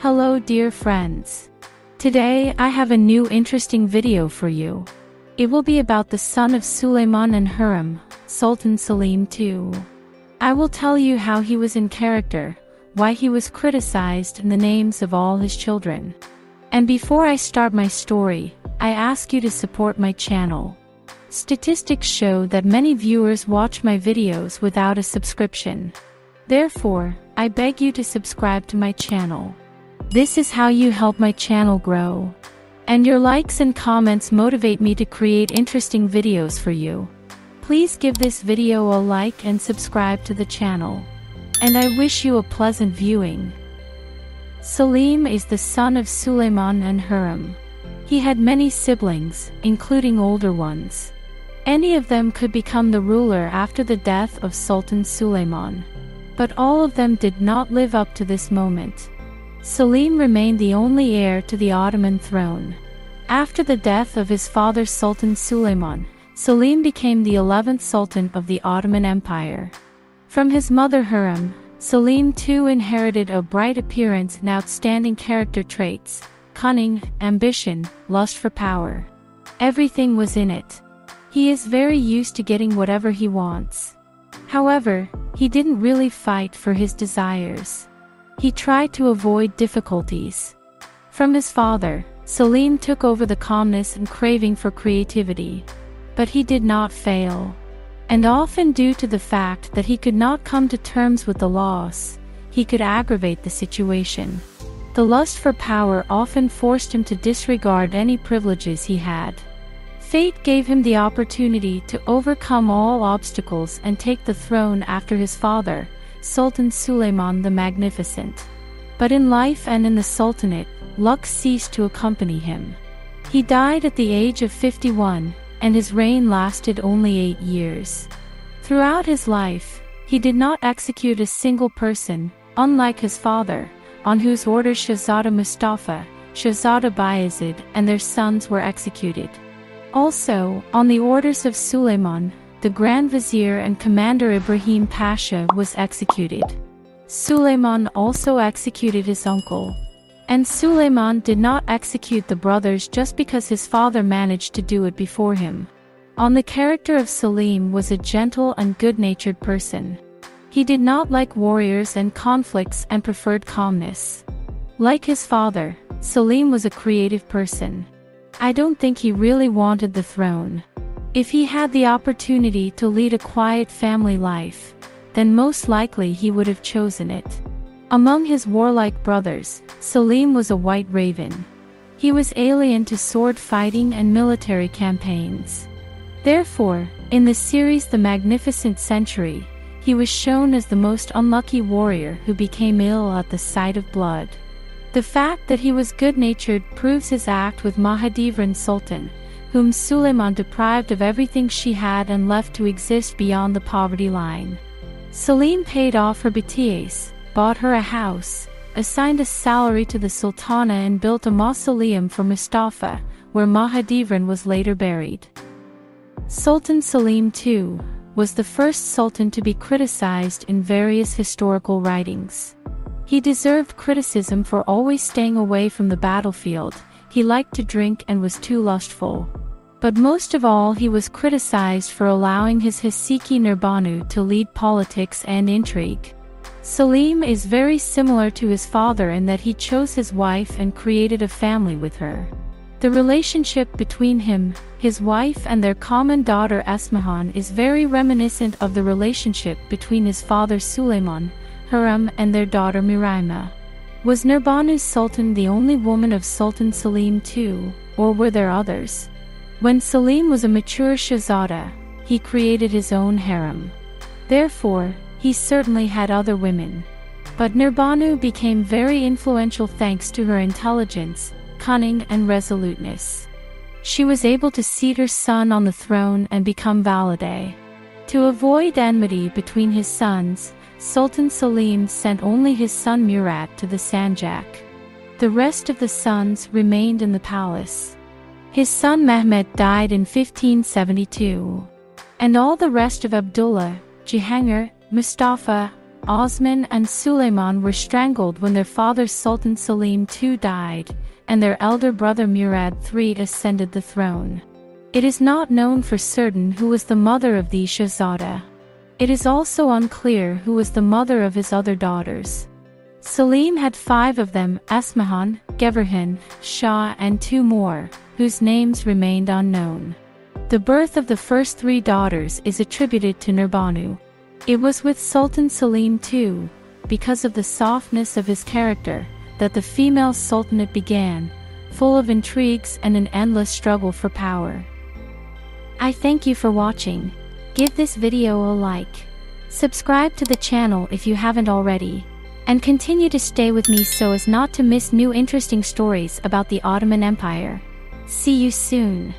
Hello dear friends. Today I have a new interesting video for you. It will be about the son of Suleiman and Hurrem, Sultan Selim II. I will tell you how he was in character, why he was criticized and the names of all his children. And before I start my story, I ask you to support my channel. Statistics show that many viewers watch my videos without a subscription. Therefore, I beg you to subscribe to my channel. This is how you help my channel grow. And your likes and comments motivate me to create interesting videos for you. Please give this video a like and subscribe to the channel. And I wish you a pleasant viewing. Selim is the son of Suleiman and Hurrem. He had many siblings, including older ones. Any of them could become the ruler after the death of Sultan Suleiman. But all of them did not live up to this moment. Selim remained the only heir to the Ottoman throne. After the death of his father Sultan Suleiman, Selim became the 11th Sultan of the Ottoman Empire. From his mother Hurrem, Selim too inherited a bright appearance and outstanding character traits, cunning, ambition, lust for power. Everything was in it. He is very used to getting whatever he wants. However, he didn't really fight for his desires. He tried to avoid difficulties. From his father, Selim took over the calmness and craving for creativity. But he did not fail. And often due to the fact that he could not come to terms with the loss, he could aggravate the situation. The lust for power often forced him to disregard any privileges he had. Fate gave him the opportunity to overcome all obstacles and take the throne after his father, Sultan Suleiman the Magnificent. But in life and in the Sultanate, luck ceased to accompany him. He died at the age of 51, and his reign lasted only eight years. Throughout his life, he did not execute a single person, unlike his father, on whose orders Shahzada Mustafa, Shahzada Bayezid, and their sons were executed. Also, on the orders of Suleiman, the Grand Vizier and Commander Ibrahim Pasha was executed. Suleiman also executed his uncle. And Suleiman did not execute the brothers just because his father managed to do it before him. On the character of Selim was a gentle and good-natured person. He did not like warriors and conflicts and preferred calmness. Like his father, Selim was a creative person. I don't think he really wanted the throne. If he had the opportunity to lead a quiet family life, then most likely he would have chosen it. Among his warlike brothers, Selim was a white raven. He was alien to sword fighting and military campaigns. Therefore, in the series The Magnificent Century, he was shown as the most unlucky warrior who became ill at the sight of blood. The fact that he was good-natured proves his act with Mahidevran Sultan, whom Suleiman deprived of everything she had and left to exist beyond the poverty line. Selim paid off her BTS, bought her a house, assigned a salary to the Sultana and built a mausoleum for Mustafa, where Mahidevran was later buried. Sultan Selim II was the first sultan to be criticized in various historical writings. He deserved criticism for always staying away from the battlefield, he liked to drink and was too lustful. But most of all he was criticized for allowing his Haseki Nurbanu to lead politics and intrigue. Selim is very similar to his father in that he chose his wife and created a family with her. The relationship between him, his wife and their common daughter Esmahan is very reminiscent of the relationship between his father Suleiman, Hurrem and their daughter Mihrimah. Was Nurbanu Sultan the only woman of Sultan Selim II, or were there others? When Selim was a mature Shahzada, he created his own harem. Therefore, he certainly had other women. But Nurbanu became very influential thanks to her intelligence, cunning and resoluteness. She was able to seat her son on the throne and become Valide. To avoid enmity between his sons, Sultan Selim sent only his son Murat to the Sanjak. The rest of the sons remained in the palace. His son Mehmet died in 1572. And all the rest of Abdullah, Jahangir, Mustafa, Osman and Suleiman were strangled when their father Sultan Selim II died, and their elder brother Murad III ascended the throne. It is not known for certain who was the mother of the Shahzada. It is also unclear who was the mother of his other daughters. Selim had five of them, Esmahan, Gevherhan, Shah and two more, whose names remained unknown. The birth of the first three daughters is attributed to Nurbanu. It was with Sultan Selim II, because of the softness of his character, that the female sultanate began, full of intrigues and an endless struggle for power. I thank you for watching. Give this video a like. Subscribe to the channel if you haven't already. And continue to stay with me so as not to miss new interesting stories about the Ottoman Empire. See you soon.